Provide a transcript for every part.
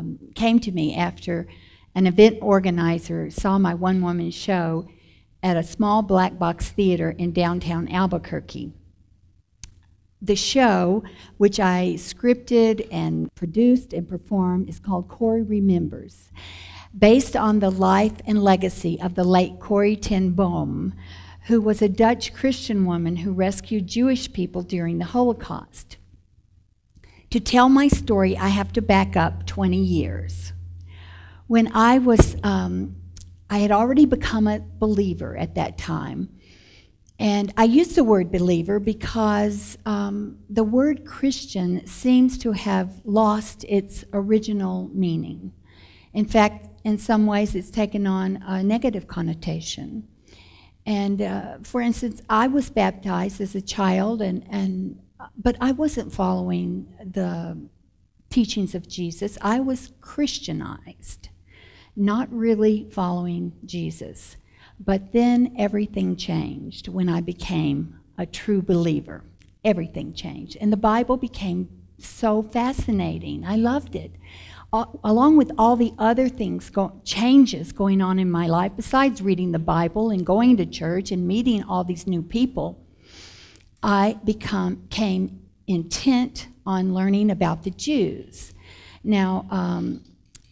um, came to me after an event organizer saw my one woman show at a small black box theater in downtown Albuquerque. The show, which I scripted and produced and performed, is called Corrie Remembers, based on the life and legacy of the late Corrie ten Boom, who was a Dutch Christian woman who rescued Jewish people during the Holocaust. To tell my story, I have to back up 20 years. When I was, um, I had already become a believer at that time. And I use the word believer because um, the word Christian seems to have lost its original meaning. In fact, in some ways, it's taken on a negative connotation. And uh, for instance, I was baptized as a child, and, and but I wasn't following the teachings of Jesus. I was Christianized, not really following Jesus. But then everything changed when I became a true believer. Everything changed. And the Bible became so fascinating. I loved it along with all the other things, go, changes going on in my life, besides reading the Bible and going to church and meeting all these new people, I become, came intent on learning about the Jews. Now, um,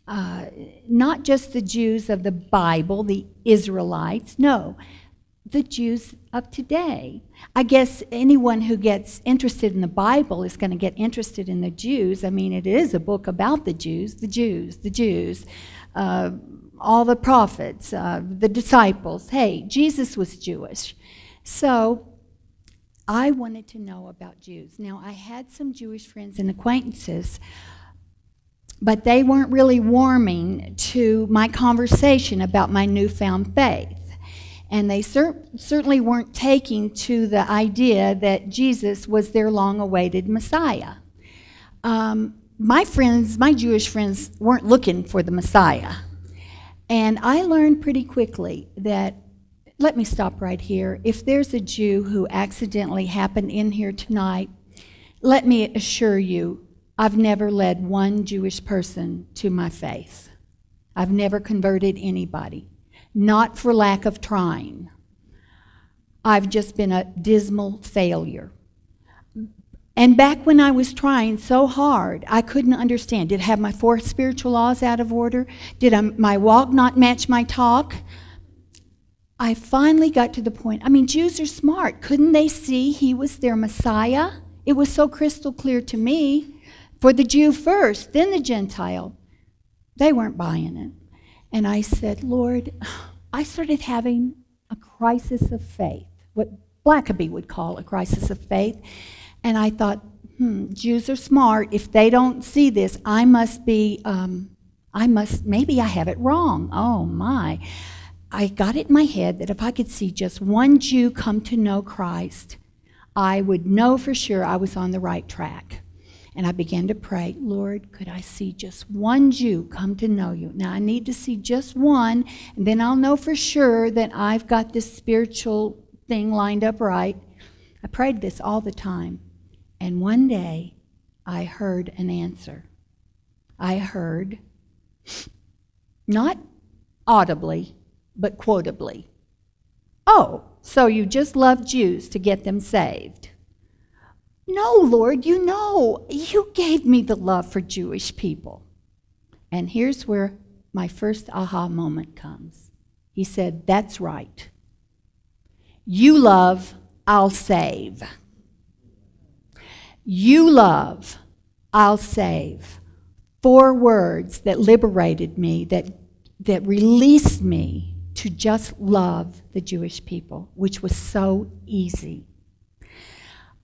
uh, not just the Jews of the Bible, the Israelites, no, the Jews of today. I guess anyone who gets interested in the Bible is going to get interested in the Jews. I mean, it is a book about the Jews, the Jews, the Jews, uh, all the prophets, uh, the disciples. Hey, Jesus was Jewish. So I wanted to know about Jews. Now, I had some Jewish friends and acquaintances, but they weren't really warming to my conversation about my newfound faith. And they cer- certainly weren't taking to the idea that Jesus was their long awaited Messiah. Um, my friends, my Jewish friends, weren't looking for the Messiah. And I learned pretty quickly that, let me stop right here. If there's a Jew who accidentally happened in here tonight, let me assure you, I've never led one Jewish person to my faith. I've never converted anybody not for lack of trying. I've just been a dismal failure. And back when I was trying so hard, I couldn't understand. Did I have my four spiritual laws out of order? Did I, my walk not match my talk? I finally got to the point. I mean, Jews are smart. Couldn't they see he was their Messiah? It was so crystal clear to me. For the Jew first, then the Gentile. They weren't buying it. And I said, Lord, I started having a crisis of faith, what Blackaby would call a crisis of faith. And I thought, hmm, Jews are smart. If they don't see this, I must be, um, I must, maybe I have it wrong. Oh my. I got it in my head that if I could see just one Jew come to know Christ, I would know for sure I was on the right track. And I began to pray, Lord, could I see just one Jew come to know you? Now I need to see just one, and then I'll know for sure that I've got this spiritual thing lined up right. I prayed this all the time. And one day I heard an answer. I heard, not audibly, but quotably, Oh, so you just love Jews to get them saved. No, Lord, you know, you gave me the love for Jewish people. And here's where my first aha moment comes. He said, That's right. You love, I'll save. You love, I'll save. Four words that liberated me, that, that released me to just love the Jewish people, which was so easy.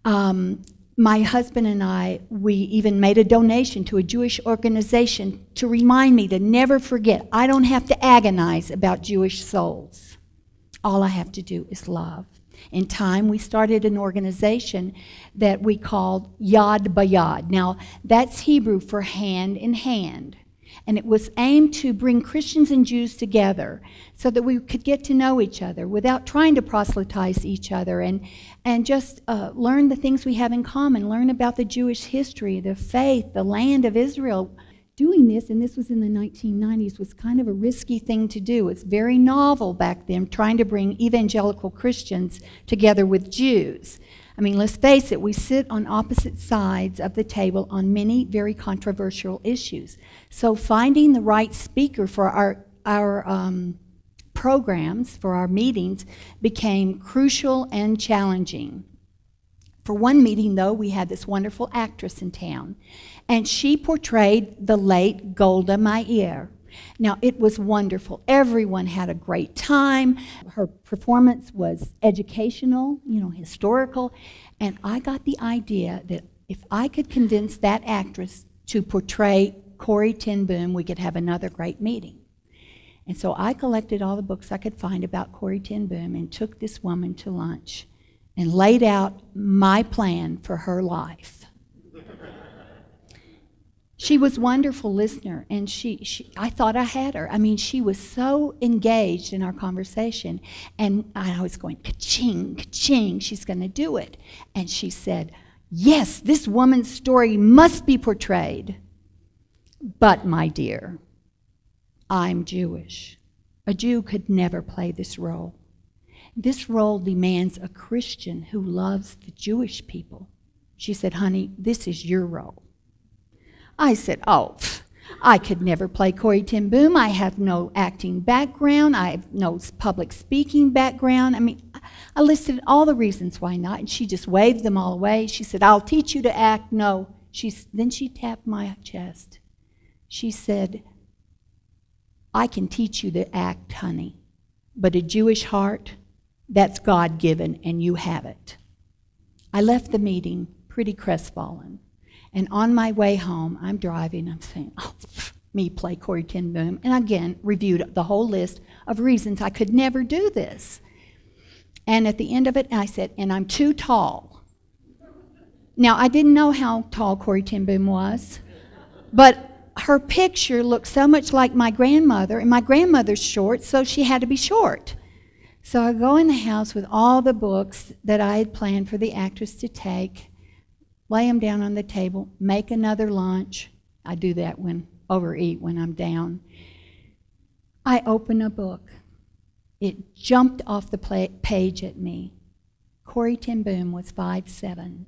Um, my husband and I, we even made a donation to a Jewish organization to remind me to never forget I don't have to agonize about Jewish souls. All I have to do is love. In time, we started an organization that we called Yad Bayad. Now, that's Hebrew for hand in hand and it was aimed to bring Christians and Jews together so that we could get to know each other without trying to proselytize each other and, and just uh, learn the things we have in common, learn about the Jewish history, the faith, the land of Israel. doing this, and this was in the 1990s, was kind of a risky thing to do. It's very novel back then, trying to bring evangelical Christians together with Jews. I mean, let's face it, we sit on opposite sides of the table on many very controversial issues. So finding the right speaker for our, our um, programs, for our meetings, became crucial and challenging. For one meeting, though, we had this wonderful actress in town, and she portrayed the late Golda Meir. Now, it was wonderful. Everyone had a great time. Her performance was educational, you know, historical. And I got the idea that if I could convince that actress to portray Corrie ten Boom, we could have another great meeting. And so I collected all the books I could find about Corrie ten Boom and took this woman to lunch and laid out my plan for her life. She was wonderful listener, and she, she, I thought I had her. I mean, she was so engaged in our conversation, and I was going, ka-ching, ka-ching, she's going to do it. And she said, yes, this woman's story must be portrayed. But, my dear, I'm Jewish. A Jew could never play this role. This role demands a Christian who loves the Jewish people. She said, Honey, this is your role. I said, Oh, I could never play Corrie ten Boom. I have no acting background. I have no public speaking background. I mean, I listed all the reasons why not, and she just waved them all away. She said, I'll teach you to act. No. She's, then she tapped my chest. She said, I can teach you to act, honey, but a Jewish heart, that's God given, and you have it. I left the meeting pretty crestfallen. And on my way home, I'm driving, I'm saying, oh, me play Corrie ten Boom. And again, reviewed the whole list of reasons I could never do this. And at the end of it, I said, and I'm too tall. Now, I didn't know how tall Corrie ten Boom was, but her picture looked so much like my grandmother, and my grandmother's short, so she had to be short. So I go in the house with all the books that I had planned for the actress to take, lay them down on the table, make another lunch. I do that when overeat when I'm down. I open a book. It jumped off the page at me. Corrie ten Boom was five seven.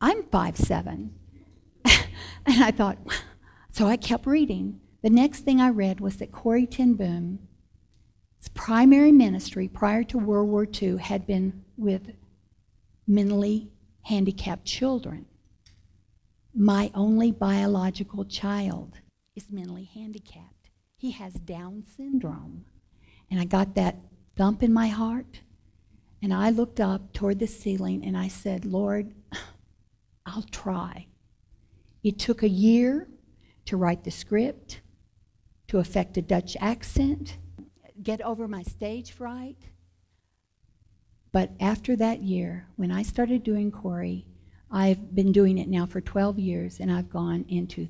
I'm five seven. and I thought, so I kept reading. The next thing I read was that Corrie ten Boom's primary ministry prior to World War II had been with mentally handicapped children. My only biological child is mentally handicapped. He has Down syndrome. And I got that thump in my heart. And I looked up toward the ceiling and I said, Lord, I'll try. It took a year to write the script, to affect a Dutch accent, get over my stage fright. But after that year, when I started doing Corrie, I've been doing it now for 12 years, and I've gone into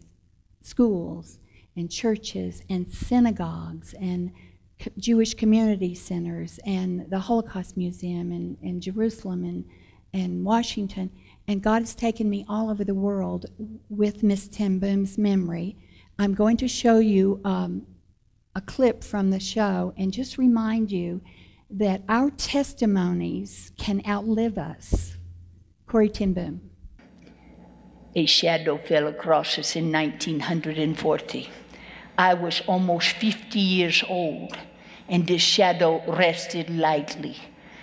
schools and churches and synagogues and Jewish community centers and the Holocaust Museum in, in Jerusalem and, and Washington. And God has taken me all over the world with Miss ten Boom's memory. I'm going to show you um, a clip from the show and just remind you that our testimonies can outlive us. Corrie ten. A shadow fell across us in 1940. I was almost 50 years old, and this shadow rested lightly.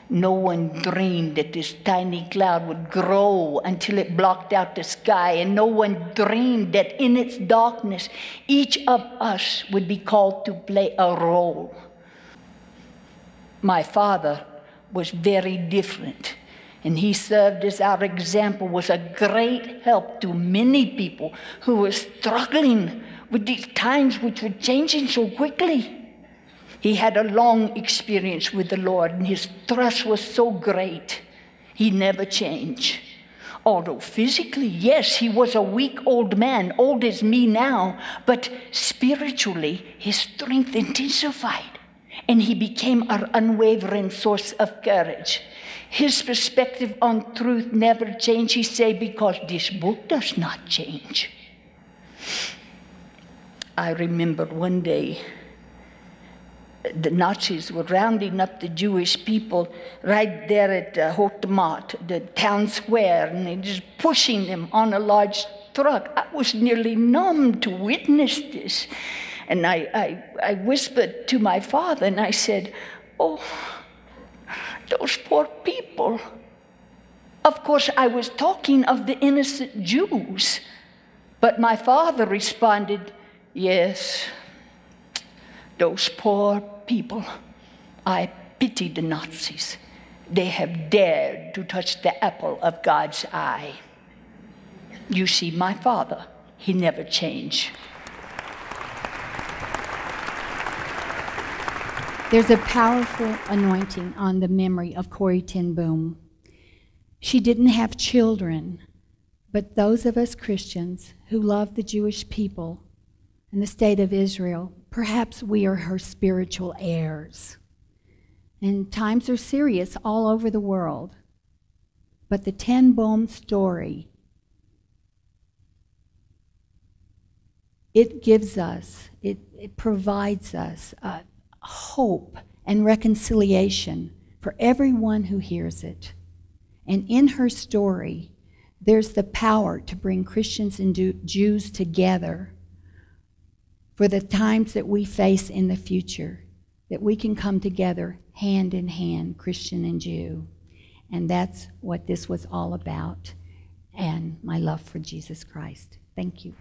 No one dreamed that this tiny cloud would grow until it blocked out the sky, and no one dreamed that in its darkness, each of us would be called to play a role. My father was very different, and he served as our example, was a great help to many people who were struggling with these times which were changing so quickly. He had a long experience with the Lord, and his trust was so great. He never changed. Although physically, yes, he was a weak old man, old as me now, but spiritually, his strength intensified, and he became our unwavering source of courage. His perspective on truth never changed, he said, because this book does not change. I remember one day the Nazis were rounding up the Jewish people right there at uh, Hotmat, the town square, and they just pushing them on a large truck. I was nearly numb to witness this. And I, I, I whispered to my father and I said, Oh, those poor people. Of course, I was talking of the innocent Jews. But my father responded, Yes, those poor people. I pity the Nazis. They have dared to touch the apple of God's eye. You see, my father, he never changed. There's a powerful anointing on the memory of Corrie ten Boom. She didn't have children, but those of us Christians who love the Jewish people and the state of Israel, perhaps we are her spiritual heirs. And times are serious all over the world. But the Ten Boom story, it gives us, it, it provides us uh, hope and reconciliation for everyone who hears it. And in her story, there's the power to bring Christians and Jews together for the times that we face in the future, that we can come together hand in hand, Christian and Jew. And that's what this was all about, and my love for Jesus Christ. Thank you.